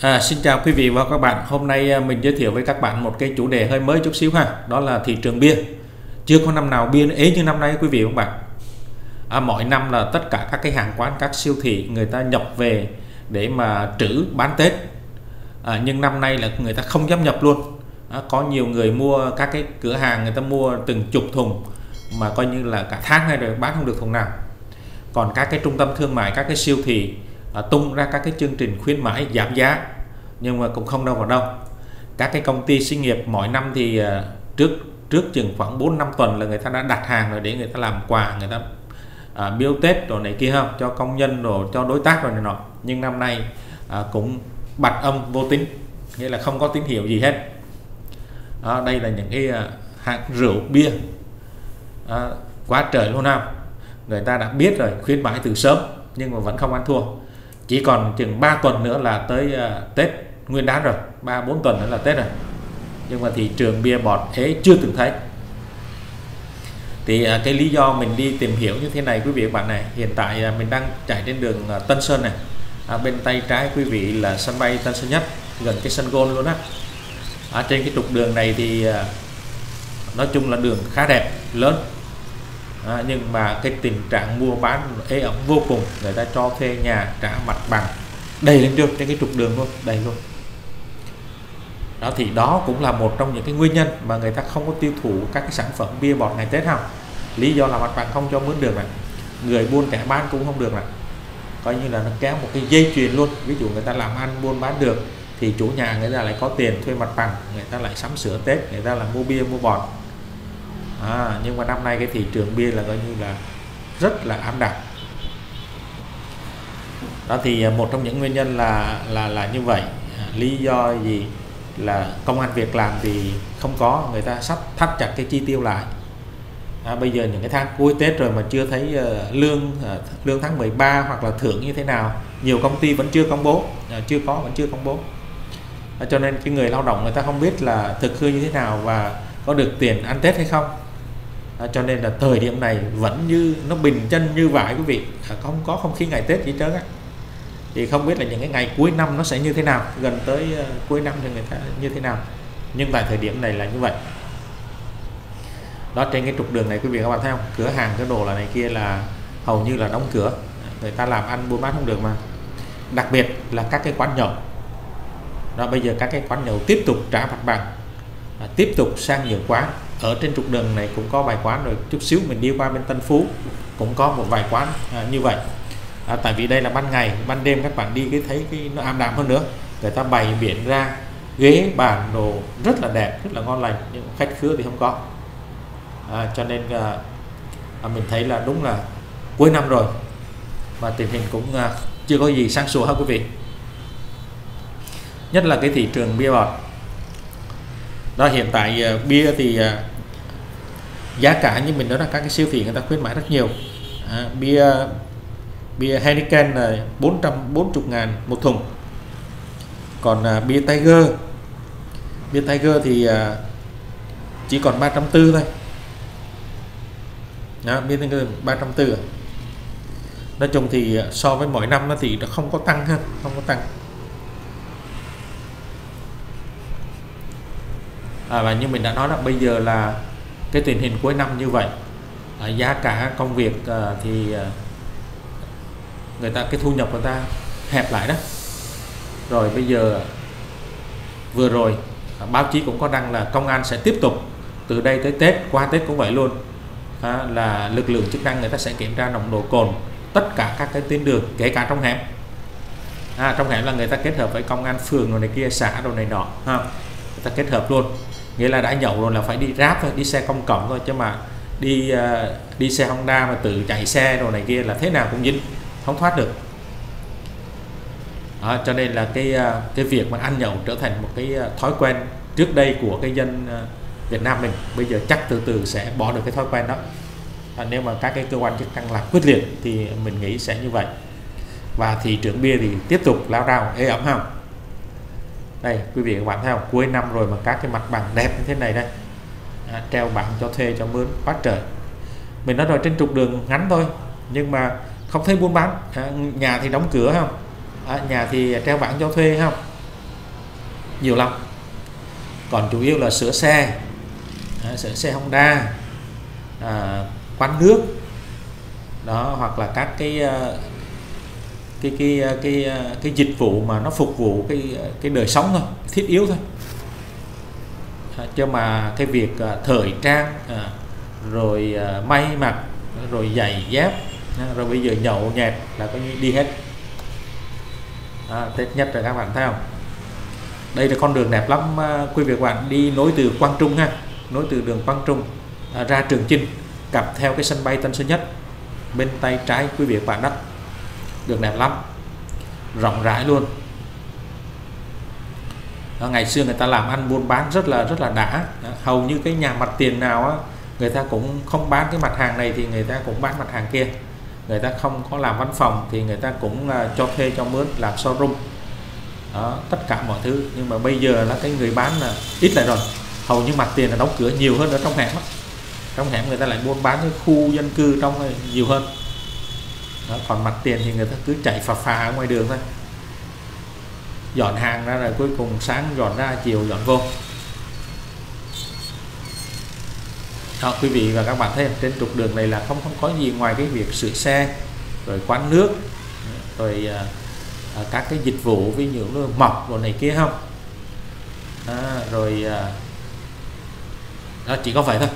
À, xin chào quý vị và các bạn. Hôm nay à, mình giới thiệu với các bạn một cái chủ đề hơi mới chút xíu ha. Đó là thị trường bia. Chưa có năm nào bia ế như năm nay quý vị và các bạn. À, mỗi năm là tất cả các cái hàng quán, các siêu thị người ta nhập về để mà trữ bán Tết. À, nhưng năm nay là người ta không dám nhập luôn. À, có nhiều người mua các cái cửa hàng người ta mua từng chục thùng mà coi như là cả tháng nay rồi bán không được thùng nào. Còn các cái trung tâm thương mại, các cái siêu thị à, tung ra các cái chương trình khuyến mãi giảm giá nhưng mà cũng không đâu vào đâu. Các cái công ty xí nghiệp mỗi năm thì à, trước trước chừng khoảng 4 năm tuần là người ta đã đặt hàng rồi để người ta làm quà người ta ờ, à, biếu Tết rồi này kia không? Cho công nhân rồi cho đối tác rồi này nọ. Nhưng năm nay à, cũng bạch âm vô tính nghĩa là không có tín hiệu gì hết. À, đây là những cái à, hạt rượu bia à, quá trời luôn nào người ta đã biết rồi khuyến mãi từ sớm nhưng mà vẫn không ăn thua chỉ còn chừng 3 tuần nữa là tới uh, Tết Nguyên đán rồi. 3 4 tuần nữa là Tết rồi. Nhưng mà thị trường bia bọt thế chưa từng thấy. Thì uh, cái lý do mình đi tìm hiểu như thế này quý vị và bạn này hiện tại uh, mình đang chạy trên đường uh, Tân Sơn này. À, bên tay trái quý vị là sân bay Tân Sơn Nhất gần cái sân gôn luôn á. Ở trên cái trục đường này thì uh, nói chung là đường khá đẹp lớn à, nhưng mà cái tình trạng mua bán ế ẩm vô cùng người ta cho thuê nhà trả mặt bằng. Đầy lên trên trên cái trục đường luôn đầy luôn. Đó thì đó cũng là một trong những cái nguyên nhân mà người ta không có tiêu thụ các cái sản phẩm bia bọt ngày Tết không lý do là mặt bằng không cho mướn được này người buôn kẻ bán cũng không được này coi như là nó kéo một cái dây chuyền luôn. Ví dụ người ta làm ăn buôn bán được thì chủ nhà người ta lại có tiền thuê mặt bằng người ta lại sắm sửa Tết người ta là mua bia mua bọt à, nhưng mà năm nay cái thị trường bia là coi như là rất là ám đạm đó thì à, một trong những nguyên nhân là là là như vậy. À, lý do gì là công an việc làm thì không có người ta sắp thắt chặt cái chi tiêu lại. À, bây giờ những cái tháng cuối Tết rồi mà chưa thấy uh, lương uh, lương tháng 13 hoặc là thưởng như thế nào nhiều công ty vẫn chưa công bố. Uh, chưa có vẫn chưa công bố. À, cho nên cái người lao động người ta không biết là thực hư như thế nào và có được tiền ăn Tết hay không à, cho nên là thời điểm này vẫn như nó bình chân như vậy quý vị. À, không có không khí ngày Tết gì trơn á. Thì không biết là những cái ngày cuối năm nó sẽ như thế nào gần tới uh, cuối năm thì người ta như thế nào. Nhưng tại thời điểm này là như vậy. Đó trên cái trục đường này quý vị các bạn thấy không? Cửa hàng cái đồ là này kia là hầu như là đóng cửa. Người ta làm ăn buôn bán không được mà. Đặc biệt là các cái quán nhậu. Đó bây giờ các cái quán nhậu tiếp tục trả mặt bằng à, tiếp tục sang nhiều quán ở trên trục đường này cũng có vài quán rồi. Chút xíu mình đi qua bên Tân Phú cũng có một vài quán à, như vậy. À, tại vì đây là ban ngày ban đêm các bạn đi cái thấy cái nó am đạm hơn nữa. Người ta bày biển ra ghế bàn đồ rất là đẹp rất là ngon lành nhưng khách khứa thì không có. À, cho nên à, à, mình thấy là đúng là cuối năm rồi. Mà tình hình cũng à, chưa có gì sáng sủa hết quý vị. Nhất là cái thị trường bia bọt đó hiện tại uh, bia thì uh, giá cả như mình nói là các cái siêu thị người ta khuyến mãi rất nhiều. À, bia bia Heineken là 440 ngàn một thùng. Còn uh, bia Tiger bia Tiger thì uh, chỉ còn 340 thôi. Đó, bia Tiger 340 nói chung thì so với mỗi năm nó thì nó không có tăng ha không có tăng. À, và như mình đã nói là bây giờ là cái tình hình cuối năm như vậy. À, giá cả công việc à, thì à, người ta cái thu nhập người ta hẹp lại đó. Rồi bây giờ vừa rồi à, báo chí cũng có đăng là công an sẽ tiếp tục từ đây tới Tết qua Tết cũng vậy luôn. À, là lực lượng chức năng người ta sẽ kiểm tra nồng độ cồn tất cả các cái tuyến đường kể cả trong hẻm. À, trong hẻm là người ta kết hợp với công an phường rồi này kia xã rồi này nọ ha người ta kết hợp luôn nghĩa là đã nhậu rồi là phải đi ráp thôi đi xe công cộng thôi chứ mà đi ờ, đi xe Honda mà tự chạy xe rồi này kia là thế nào cũng dính không thoát được. Đó, cho nên là cái ờ, cái việc mà ăn nhậu trở thành một cái ờ, thói quen trước đây của cái dân Việt Nam mình bây giờ chắc từ từ sẽ bỏ được cái thói quen đó. À, nếu mà các cái cơ quan chức năng làm quyết liệt thì mình nghĩ sẽ như vậy. Và thị trường bia thì tiếp tục lao đao ê ẩm không? Đây quý vị các bạn thấy không? Cuối năm rồi mà các cái mặt bằng đẹp như thế này đây. À, treo bảng cho thuê cho mướn quá trời. Mình nói rồi trên trục đường ngắn thôi nhưng mà không thấy buôn bán. À, nhà thì đóng cửa không? À, nhà thì treo bảng cho thuê không? Nhiều lắm. Còn chủ yếu là sửa xe. À, sửa xe Honda à, quán nước. Đó hoặc là các cái à, cái cái cái cái, dịch vụ mà nó phục vụ cái cái đời sống thôi thiết yếu thôi. À, chứ mà cái việc à, thời trang à, rồi à, may mặc rồi giày dép à, rồi bây giờ nhậu nhẹt là coi như đi hết. À, tết nhất rồi các bạn thấy không? Đây là con đường đẹp lắm à, quý vị các bạn đi nối từ Quang Trung ha nối từ đường Quang Trung à, ra Trường Chinh cặp theo cái sân bay Tân Sơn Nhất bên tay trái quý vị các bạn đó được đẹp lắm rộng rãi luôn. Đó, ngày xưa người ta làm ăn buôn bán rất là rất là đã. Hầu như cái nhà mặt tiền nào á người ta cũng không bán cái mặt hàng này thì người ta cũng bán mặt hàng kia. Người ta không có làm văn phòng thì người ta cũng uh, cho thuê cho mướn làm showroom. Đó, tất cả mọi thứ. Nhưng mà bây giờ là cái người bán là ít lại rồi. Hầu như mặt tiền là đóng cửa nhiều hơn ở trong hẻm đó. trong hẻm người ta lại buôn bán cái khu dân cư trong nhiều hơn đó, còn mặt tiền thì người ta cứ chạy phà phà ở ngoài đường thôi. Dọn hàng ra rồi cuối cùng sáng dọn ra chiều dọn vô. Đó, quý vị và các bạn thấy trên trục đường này là không không có gì ngoài cái việc sửa xe rồi quán nước rồi à, à, các cái dịch vụ ví dụ như mọc rồi này kia không? À, rồi à, đó chỉ có vậy thôi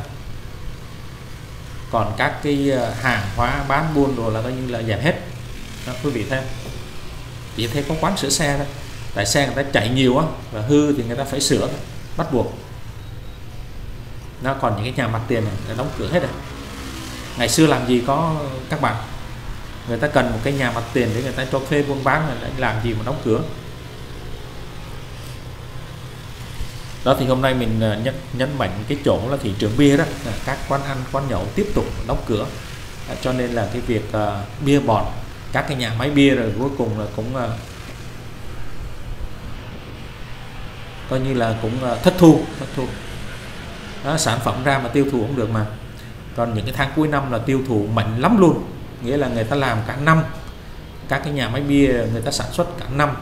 còn các cái ờ, hàng hóa bán buôn đồ là coi như là giảm hết. Đó, quý vị thấy chỉ thấy có quán sửa xe thôi. Tại xe người ta chạy nhiều á và hư thì người ta phải sửa bắt buộc. Nó còn những cái nhà mặt tiền này đã đóng cửa hết rồi. Ngày xưa làm gì có các bạn? Người ta cần một cái nhà mặt tiền để người ta cho thuê buôn bán là làm gì mà đóng cửa. Đó thì hôm nay mình à, nhấn nhấn mạnh cái chỗ là thị trường bia đó. À, các quán ăn quán nhậu tiếp tục đóng cửa. À, cho nên là cái việc bia bọt các cái nhà máy bia rồi cuối cùng là cũng coi như là cũng thất thu thất thu. Đó, sản phẩm ra mà tiêu thụ không được mà. Còn những cái tháng cuối năm là tiêu thụ mạnh lắm luôn. Nghĩa là người ta làm cả năm. Các cái nhà máy bia người ta sản xuất cả năm.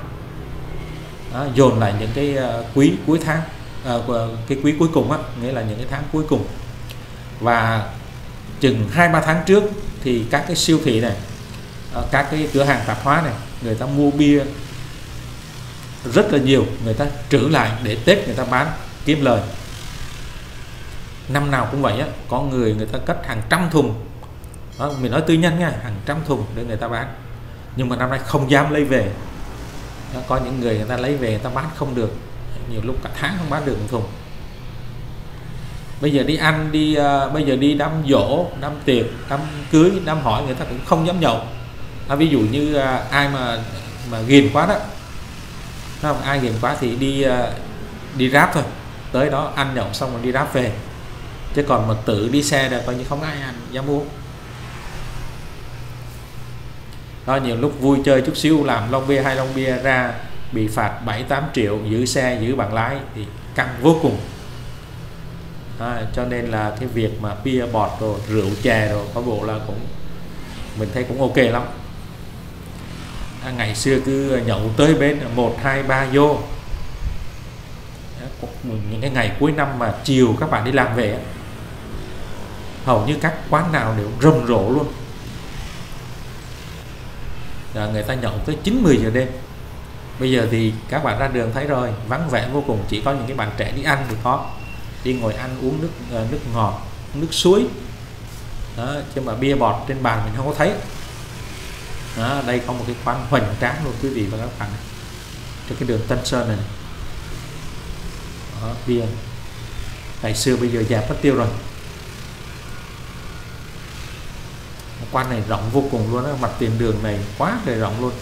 Đó, dồn lại những cái quý cuối tháng uh, cái quý cuối cùng á nghĩa là những cái tháng cuối cùng. Và chừng hai ba tháng trước thì các cái siêu thị này ờ, các cái cửa hàng tạp hóa này người ta mua bia rất là nhiều người ta trữ lại để tết người ta bán kiếm lời. Năm nào cũng vậy á có người người ta cất hàng trăm thùng. Đó, mình nói tư nhân nha hàng trăm thùng để người ta bán. Nhưng mà năm nay không dám lấy về. Đó, có những người người ta lấy về người ta bán không được nhiều lúc cả tháng không bán được một thùng. Bây giờ đi ăn đi uh, bây giờ đi đám dỗ đám tiệc đám cưới đám hỏi người ta cũng không dám nhậu. À, ví dụ như uh, ai mà mà ghiền quá đó không ai ghiền quá thì đi uh, đi ráp thôi. Tới đó ăn nhậu xong rồi đi ráp về. Chứ còn mà tự đi xe là coi như không ai ăn dám uống đó nhiều lúc vui chơi chút xíu làm lon bia hai lon bia ra bị phạt 7 8 triệu giữ xe giữ bằng lái thì căng vô cùng. À, cho nên là cái việc mà bia bọt rồi rượu chè rồi có bộ là cũng mình thấy cũng ok lắm. À, ngày xưa cứ nhậu tới bên một hai ba vô. Những cái ngày cuối năm mà chiều các bạn đi làm về hầu như các quán nào đều rầm rộ luôn. À, người ta nhậu tới 9 10 giờ đêm bây giờ thì các bạn ra đường thấy rồi vắng vẻ vô cùng chỉ có những cái bạn trẻ đi ăn thì có. Đi ngồi ăn uống nước ờ, nước ngọt nước suối. Đó, chứ mà bia bọt trên bàn mình không có thấy. Đó, đây có một cái quán hoành tráng luôn quý vị và các bạn trên cái đường Tân Sơn này, Đó, bia. Ngày xưa bây giờ giảm mất tiêu rồi. Quan này rộng vô cùng luôn á mặt tiền đường này quá trời rộng luôn.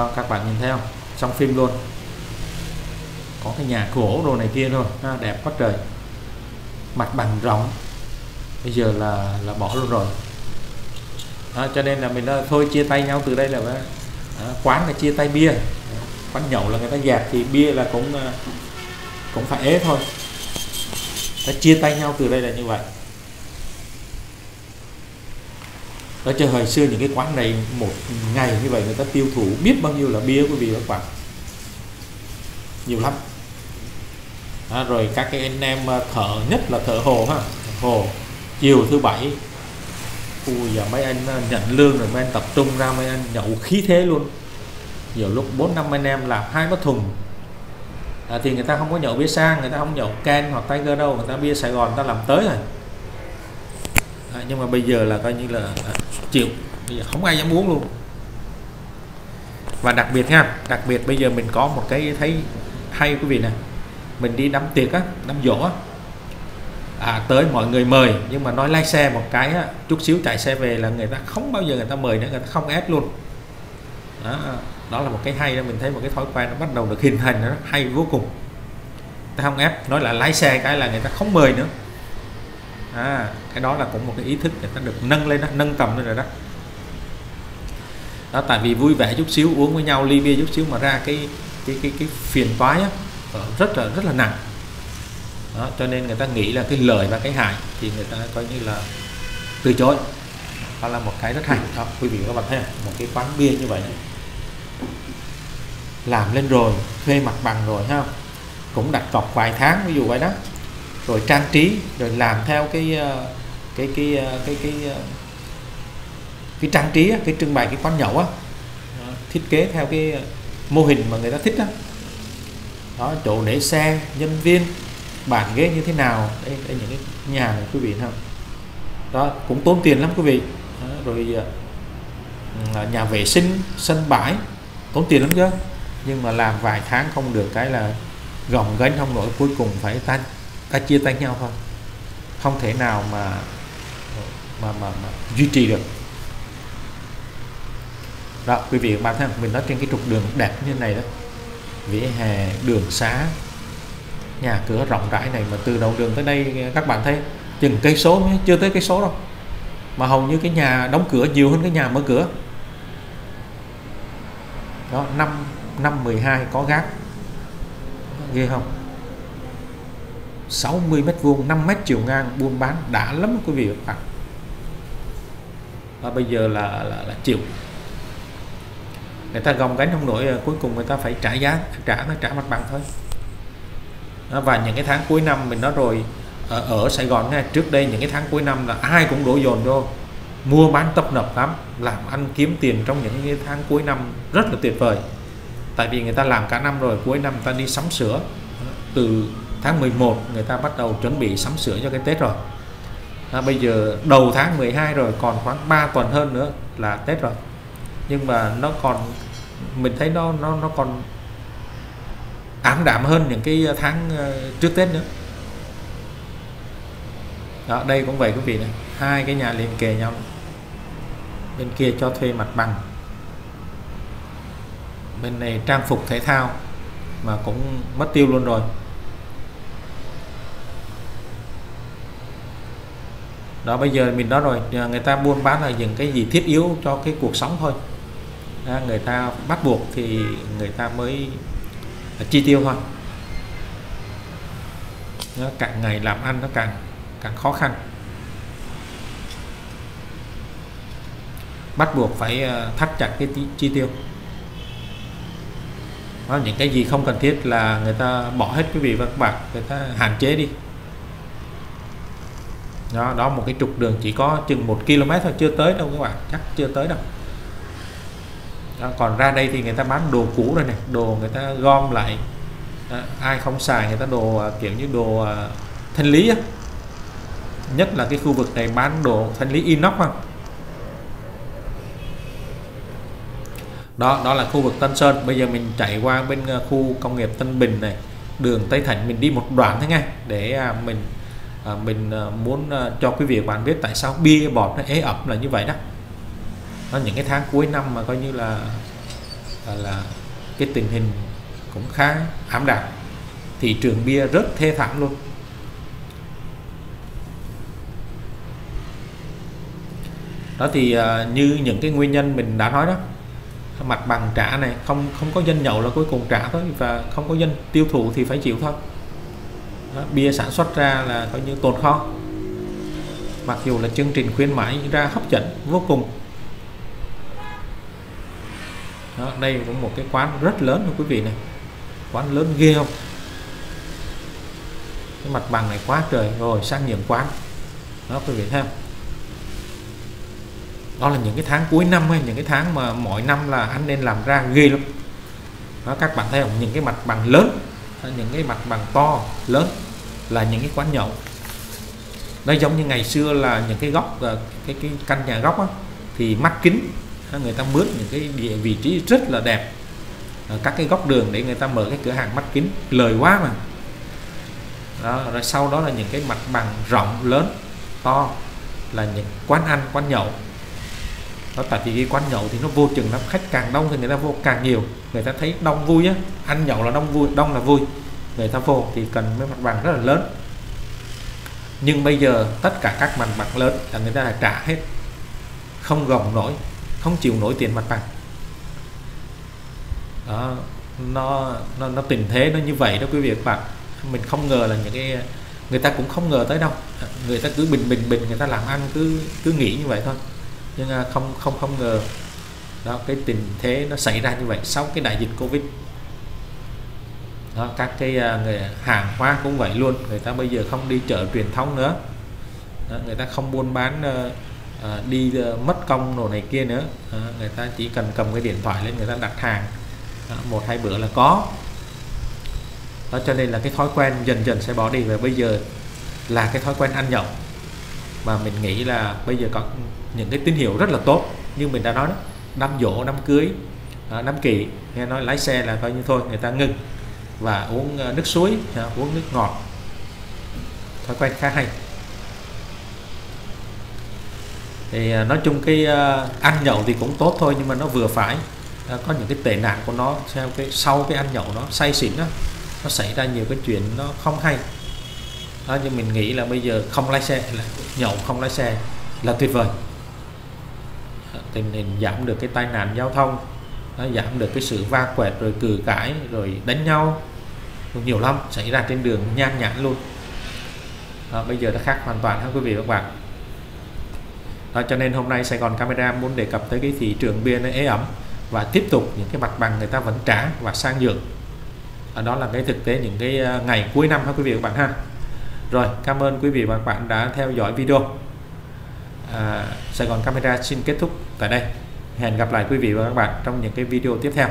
Đó, các bạn nhìn thấy không? Trong phim luôn. Có cái nhà gỗ đồ này kia thôi ha, đẹp quá trời. Mặt bằng rộng. Bây giờ là là bỏ luôn rồi. Đó, cho nên là mình đã, thôi chia tay nhau từ đây là đó, quán là chia tay bia. Quán nhậu là người ta dẹp thì bia là cũng à, cũng phải ế thôi. Đã chia tay nhau từ đây là như vậy. Đó cho hồi xưa những cái quán này một ngày như vậy người ta tiêu thụ biết bao nhiêu là bia quý vị các bạn. Nhiều lắm. À, rồi các cái anh em ờ, thợ nhất là thợ hồ ha. Hồ chiều thứ bảy. Ui giờ mấy anh ờ, nhận lương rồi mấy anh tập trung ra mấy anh nhậu khí thế luôn. Nhiều lúc bốn năm anh em làm hai bát thùng. À, thì người ta không có nhậu bia sang người ta không nhậu can hoặc Tiger đâu người ta bia Sài Gòn người ta làm tới rồi à, nhưng mà bây giờ là coi như là à, chịu. Bây giờ không ai dám uống luôn. Và đặc biệt ha đặc biệt bây giờ mình có một cái thấy hay quý vị nè. Mình đi đám tiệc á đám dỗ á. À, tới mọi người mời nhưng mà nói lái xe một cái á, chút xíu chạy xe về là người ta không bao giờ người ta mời nữa người ta không ép luôn. Đó, đó là một cái hay đó mình thấy một cái thói quen nó bắt đầu được hình thành nó hay vô cùng. Ta không ép nói là lái xe cái là người ta không mời nữa à, cái đó là cũng một cái ý thức người ta được nâng lên đó, nâng tầm lên rồi đó. Đó tại vì vui vẻ chút xíu uống với nhau ly bia chút xíu mà ra cái cái cái cái phiền toái á ờ, rất là rất là nặng. Đó, cho nên người ta nghĩ là cái lợi và cái hại thì người ta coi như là từ chối. Đó là một cái rất hay. Đó quý vị các bạn thấy một cái quán bia như vậy. Làm lên rồi thuê mặt bằng rồi ha cũng đặt cọc vài tháng ví dụ vậy đó rồi trang trí rồi làm theo cái ờ, cái cái ờ, cái cái cái, cái trang trí cái trưng bày cái quán nhậu á thiết kế theo cái mô hình mà người ta thích đó đó chỗ để xe nhân viên bàn ghế như thế nào đây, đây những cái nhà này quý vị không? Đó cũng tốn tiền lắm quý vị. Đó, rồi nhà vệ sinh sân bãi tốn tiền lắm chứ. Nhưng mà làm vài tháng không được cái là gồng gánh không nổi cuối cùng phải tan ta chia tay nhau thôi. Không thể nào mà mà mà, mà duy trì được. Đó quý vị các bạn thấy mình nói trên cái trục đường đẹp như này đó vỉa hè đường xá nhà cửa rộng rãi này mà từ đầu đường tới đây các bạn thấy chừng cây số mới chưa tới cây số đâu. Mà hầu như cái nhà đóng cửa nhiều hơn cái nhà mở cửa. Đó năm năm 12 có gác. Ghê không? 60 mét vuông 5 mét chiều ngang buôn bán đã lắm quý vị các bạn. Và bây giờ là, là, là chịu người ta gồng gánh không nổi cuối cùng người ta phải trả giá trả nó trả mặt bằng thôi. Và những cái tháng cuối năm mình nói rồi ở, ở Sài Gòn nghe trước đây những cái tháng cuối năm là ai cũng đổ dồn vô mua bán tập nập lắm làm ăn kiếm tiền trong những cái tháng cuối năm rất là tuyệt vời. Tại vì người ta làm cả năm rồi cuối năm ta đi sắm sửa từ tháng 11 người ta bắt đầu chuẩn bị sắm sửa cho cái Tết rồi. À, bây giờ đầu tháng 12 rồi còn khoảng 3 tuần hơn nữa là Tết rồi. Nhưng mà nó còn mình thấy nó nó nó còn ảm đạm hơn những cái tháng ờ, trước Tết nữa. Đó đây cũng vậy quý vị này. Hai cái nhà liền kề nhau. Bên kia cho thuê mặt bằng. Bên này trang phục thể thao mà cũng mất tiêu luôn rồi. Đó bây giờ mình nói rồi. Người ta buôn bán là những cái gì thiết yếu cho cái cuộc sống thôi. À, người ta bắt buộc thì người ta mới à, chi tiêu thôi. Nó càng ngày làm ăn nó càng càng khó khăn. Bắt buộc phải à, thắt chặt cái chi tiêu. Đó, những cái gì không cần thiết là người ta bỏ hết quý vị và các bạn người ta hạn chế đi đó, đó một cái trục đường chỉ có chừng một km thôi chưa tới đâu các bạn chắc chưa tới đâu. Đó, còn ra đây thì người ta bán đồ cũ rồi này đồ người ta gom lại. Đó, ai không xài người ta đồ à, kiểu như đồ à, thanh lý á. Nhất là cái khu vực này bán đồ thanh lý inox không? Đó đó là khu vực Tân Sơn. Bây giờ mình chạy qua bên à, khu công nghiệp Tân Bình này. Đường Tây Thạnh mình đi một đoạn thế ngay để mình À, mình à, muốn à, cho quý vị bạn biết tại sao bia bọt nó ế ẩm là như vậy đó. Nó những cái tháng cuối năm mà coi như là là, là cái tình hình cũng khá ảm đạm. Thị trường bia rất thê thảm luôn. Đó thì uh, như những cái nguyên nhân mình đã nói đó mặt bằng trả này không không có dân nhậu là cuối cùng trả thôi và không có dân tiêu thụ thì phải chịu thôi đó, bia sản xuất ra là coi như tồn kho. Mặc dù là chương trình khuyến mãi ra hấp dẫn vô cùng. Đó, đây cũng một cái quán rất lớn thôi quý vị này. Quán lớn ghê không? Cái mặt bằng này quá trời rồi sang nhượng quán. Đó quý vị thấy không? Đó là những cái tháng cuối năm hay những cái tháng mà mỗi năm là anh nên làm ra ghê lắm. Đó các bạn thấy không? Những cái mặt bằng lớn những cái mặt bằng to lớn là những cái quán nhậu. Nó giống như ngày xưa là những cái góc ờ, cái cái căn nhà góc á, thì mắt kính người ta mướn những cái địa vị trí rất là đẹp. Ở các cái góc đường để người ta mở cái cửa hàng mắt kính lời quá mà. Đó, rồi sau đó là những cái mặt bằng rộng lớn to là những quán ăn quán nhậu đó tại vì cái quán nhậu thì nó vô chừng lắm. Khách càng đông thì người ta vô càng nhiều. Người ta thấy đông vui á. Ăn nhậu là đông vui, đông là vui. Người ta vô thì cần cái mặt bằng rất là lớn. Nhưng bây giờ tất cả các mặt bằng lớn là người ta là trả hết. Không gồng nổi, không chịu nổi tiền mặt bằng. Đó, nó nó nó tình thế nó như vậy đó quý vị các bạn. Mình không ngờ là những cái, người ta cũng không ngờ tới đâu. Người ta cứ bình bình bình, người ta làm ăn cứ cứ nghĩ như vậy thôi nhưng à, không không không ngờ đó cái tình thế nó xảy ra như vậy sau cái đại dịch covid. Đó, các cái à, người hàng hóa cũng vậy luôn người ta bây giờ không đi chợ truyền thống nữa. Đó, người ta không buôn bán uh, đi uh, mất công đồ này kia nữa. Đó, người ta chỉ cần cầm cái điện thoại lên người ta đặt hàng. Đó, một hai bữa là có. Đó cho nên là cái thói quen dần dần sẽ bỏ đi. Và bây giờ là cái thói quen ăn nhậu. Mà mình nghĩ là bây giờ có những cái tín hiệu rất là tốt. Như mình đã nói đó năm dỗ năm cưới à, năm kỳ nghe nói lái xe là coi như thôi người ta ngừng và uống à, nước suối à, uống nước ngọt. Thói quen khá hay. Thì nói chung cái ăn nhậu thì cũng tốt thôi nhưng mà nó vừa phải có những cái tệ nạn của nó theo cái sau cái ăn nhậu nó say xỉn đó nó xảy ra nhiều cái chuyện nó không hay. Đó, nhưng mình nghĩ là bây giờ không lái xe là nhậu không lái xe là tuyệt vời thì mình giảm được cái tai nạn giao thông nó giảm được cái sự va quẹt rồi cử cãi rồi đánh nhau. Nhiều lắm xảy ra trên đường nhan nhản luôn. Đó, bây giờ nó khác hoàn toàn ha quý vị và các bạn. Đó, cho nên hôm nay Sài Gòn Camera muốn đề cập tới cái thị trường bia nó ế ẩm và tiếp tục những cái mặt bằng người ta vẫn trả và sang nhượng. Đó là cái thực tế những cái ờ, ngày cuối năm ha quý vị và các bạn ha. Rồi cảm ơn quý vị và các bạn đã theo dõi video à, Sài Gòn Camera xin kết thúc tại đây. Hẹn gặp lại quý vị và các bạn trong những cái video tiếp theo.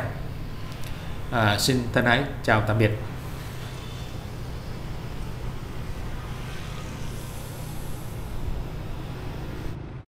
À, xin thân ái chào tạm biệt.